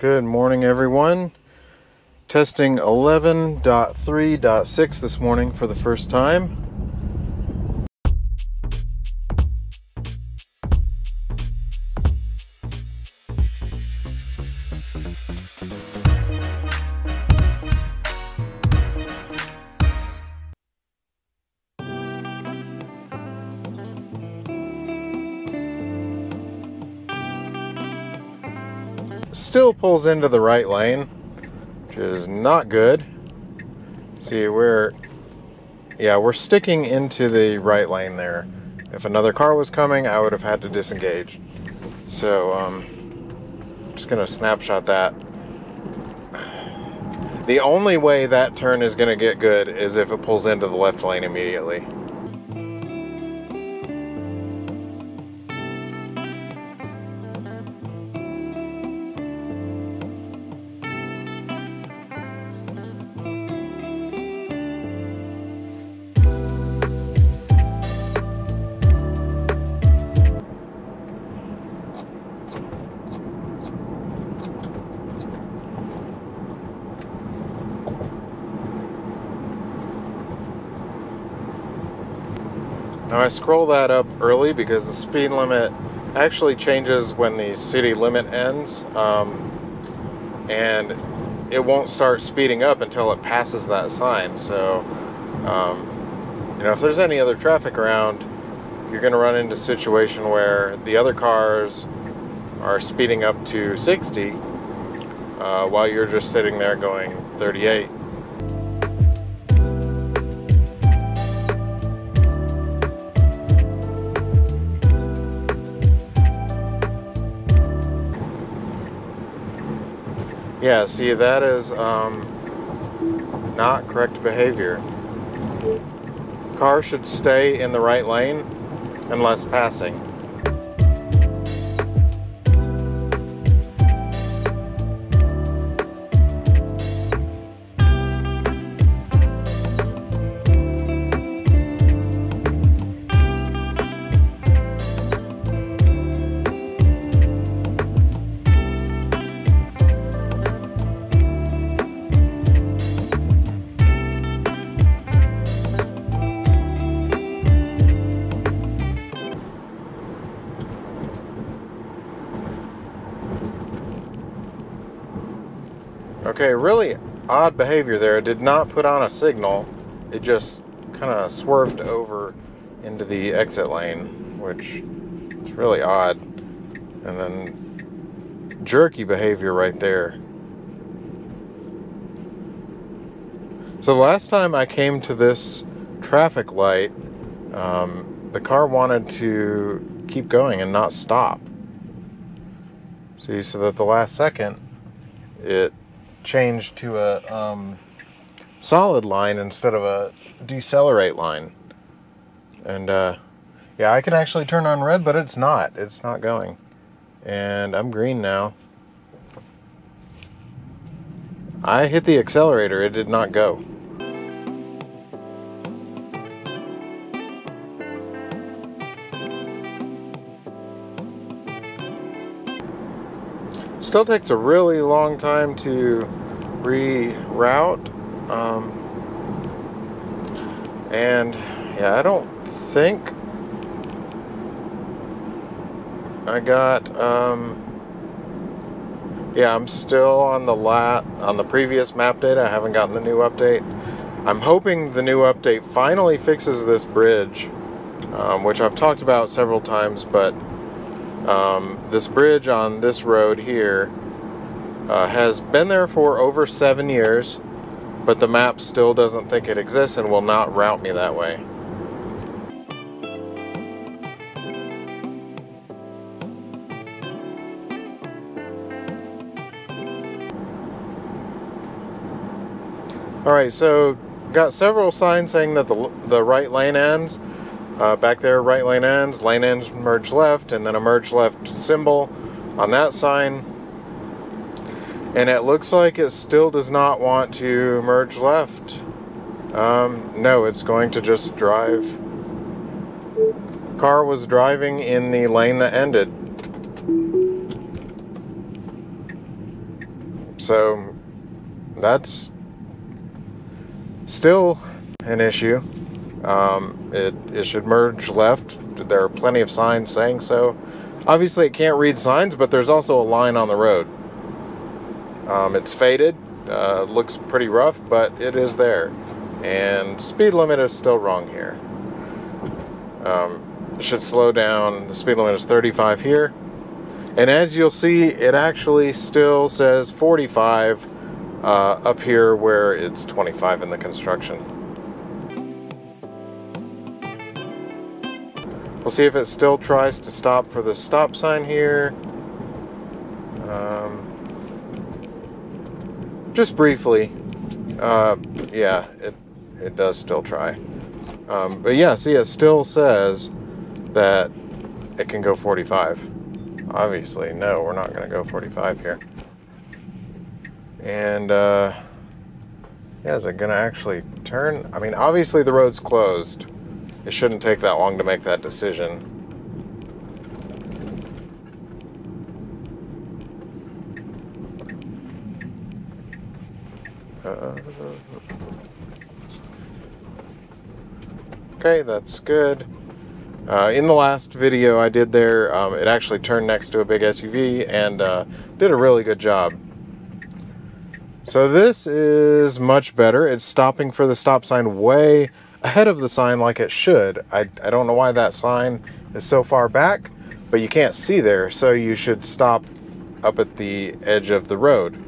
Good morning, everyone. Testing 11.3.6 this morning for the first time. Still pulls into the right lane, which is not good. See, we're yeah, we're sticking into the right lane there. If another car was coming, I would have had to disengage. So, um, just gonna snapshot that. The only way that turn is gonna get good is if it pulls into the left lane immediately. Now I scroll that up early because the speed limit actually changes when the city limit ends, um, and it won't start speeding up until it passes that sign. So, um, you know, if there's any other traffic around, you're going to run into a situation where the other cars are speeding up to 60 uh, while you're just sitting there going 38. Yeah, see, that is um, not correct behavior. Car should stay in the right lane unless passing. Really odd behavior there. It did not put on a signal. It just kind of swerved over into the exit lane, which is really odd. And then jerky behavior right there. So the last time I came to this traffic light, um, the car wanted to keep going and not stop. See, so that the last second, it changed to a um, solid line instead of a decelerate line. And uh, yeah, I can actually turn on red, but it's not. It's not going. And I'm green now. I hit the accelerator, it did not go. Still takes a really long time to reroute. Um, and yeah, I don't think I got. Um, yeah, I'm still on the lat on the previous map data. I haven't gotten the new update. I'm hoping the new update finally fixes this bridge, um, which I've talked about several times, but um, this bridge on this road here uh, has been there for over seven years, but the map still doesn't think it exists and will not route me that way. Alright, so got several signs saying that the, the right lane ends. Uh, back there, right lane ends, lane ends merge left, and then a merge left symbol on that sign. And it looks like it still does not want to merge left. Um, no, it's going to just drive. Car was driving in the lane that ended. so that's still an issue. Um, it, it should merge left. There are plenty of signs saying so. Obviously, it can't read signs, but there's also a line on the road. Um, it's faded, uh, looks pretty rough, but it is there. And speed limit is still wrong here. Um, should slow down. The speed limit is 35 here. And as you'll see, it actually still says 45 uh, up here where it's 25 in the construction. We'll see if it still tries to stop for the stop sign here. Um, just briefly. Uh, yeah, it, it does still try. Um, but yeah, see, it still says that it can go 45. Obviously, no, we're not going to go 45 here. And, uh, yeah, is it going to actually turn? I mean, obviously the road's closed. It shouldn't take that long to make that decision. Uh, okay, that's good. Uh, in the last video I did there, um, it actually turned next to a big SUV and uh, did a really good job. So this is much better. It's stopping for the stop sign way ahead of the sign like it should. I, I don't know why that sign is so far back, but you can't see there, so you should stop up at the edge of the road.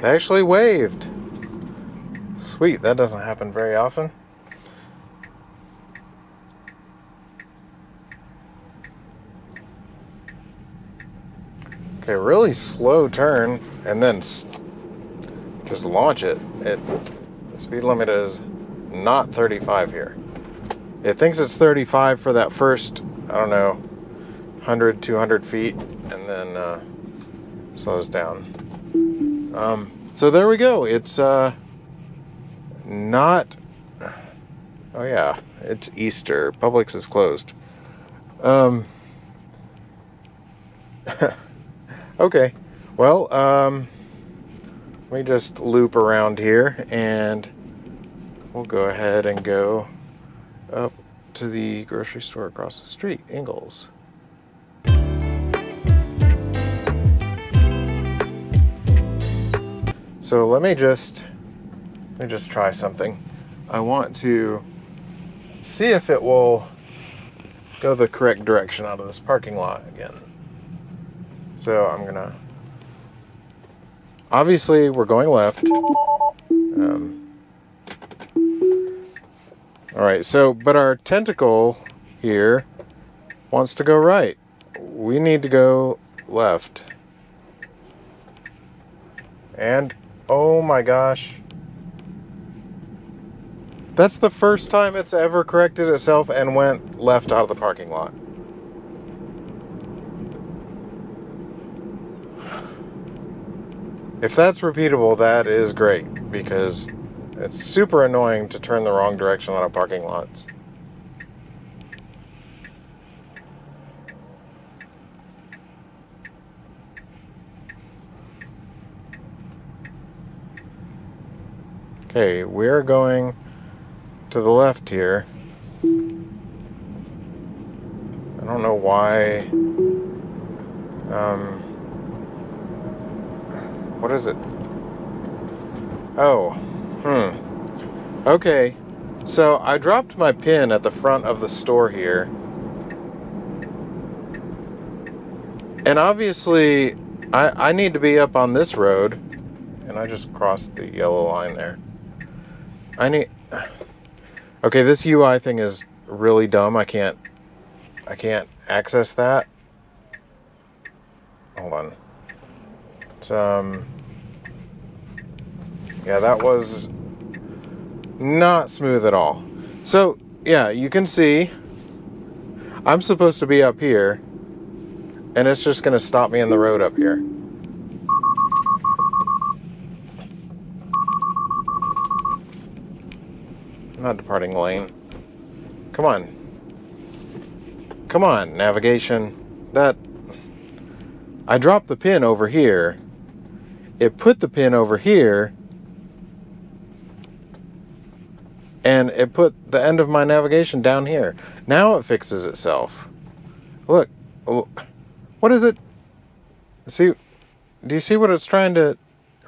They actually waved. Sweet, that doesn't happen very often. Okay, really slow turn and then just launch it. It the speed limit is not 35 here. It thinks it's 35 for that first, I don't know, 100, 200 feet, and then uh, slows down. Um, so there we go. It's uh, not. Oh yeah, it's Easter. Publix is closed. Um. okay. Well, um, let me just loop around here and we'll go ahead and go up to the grocery store across the street, Ingles. So let me just let me just try something. I want to see if it will go the correct direction out of this parking lot again. So I'm gonna obviously we're going left. Um, all right, so but our tentacle here wants to go right. We need to go left. And Oh my gosh. That's the first time it's ever corrected itself and went left out of the parking lot. If that's repeatable, that is great because it's super annoying to turn the wrong direction out of parking lots. Okay, we're going to the left here. I don't know why. Um, what is it? Oh, hmm. Okay, so I dropped my pin at the front of the store here. And obviously, I, I need to be up on this road. And I just crossed the yellow line there. I need. Okay, this UI thing is really dumb. I can't. I can't access that. Hold on. It's, um. Yeah, that was not smooth at all. So, yeah, you can see I'm supposed to be up here. and it's just going to stop me in the road up here. Not departing lane. Come on. Come on, navigation. That. I dropped the pin over here. It put the pin over here. And it put the end of my navigation down here. Now it fixes itself. Look. What is it? See, do you see what it's trying to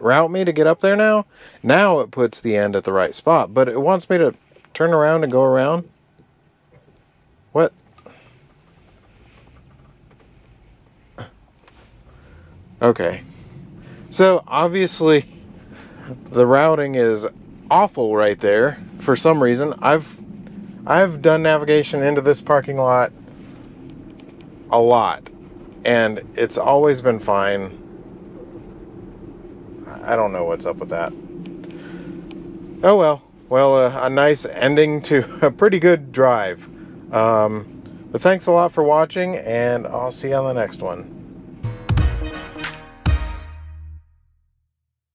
route me to get up there now? Now it puts the end at the right spot, but it wants me to turn around and go around? What? Okay. So obviously the routing is awful right there for some reason. I've I've done navigation into this parking lot a lot and it's always been fine. I don't know what's up with that. Oh well. Well, uh, a nice ending to a pretty good drive. Um, but thanks a lot for watching, and I'll see you on the next one.